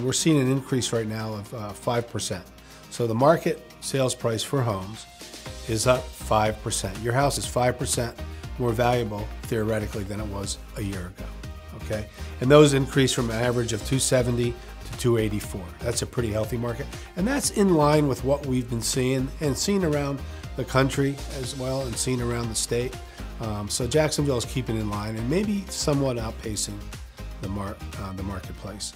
We're seeing an increase right now of uh, 5%. So the market sales price for homes is up 5%. Your house is 5% more valuable theoretically than it was a year ago. Okay? And those increase from an average of 270 to 284. That's a pretty healthy market. And that's in line with what we've been seeing and seeing around the country as well and seeing around the state. Um, so Jacksonville is keeping in line and maybe somewhat outpacing the, mar- uh, the marketplace.